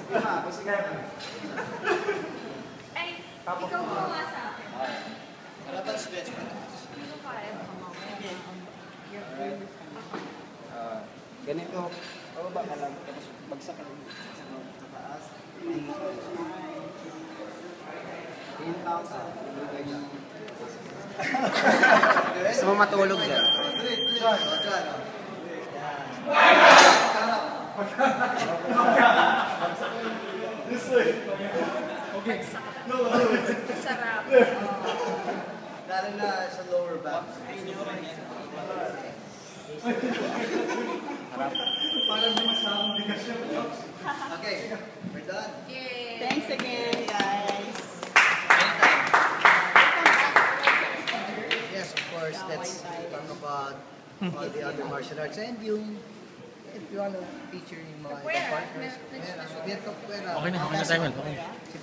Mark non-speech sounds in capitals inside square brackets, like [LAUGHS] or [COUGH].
Sige ma, sige. Ay, ikaw gumawa sa akin. Harapan stretch pa. Hindi ko kaya mamamaya. Ah, ganito. Pababa ka lang. Tapos bagsak ka lang. Sa taas. Inbound sa. Ganyan. Gusto mo matulog dyan? [LAUGHS] Sarap. Lalo na sa lower back. Okay, we're done. Yay. Thanks again, guys. Yes, of course. Let's talk about all the other martial arts and yung if you want to feature yung mga partners. Okay Okay na, okay na tayo, man. Okay. Si.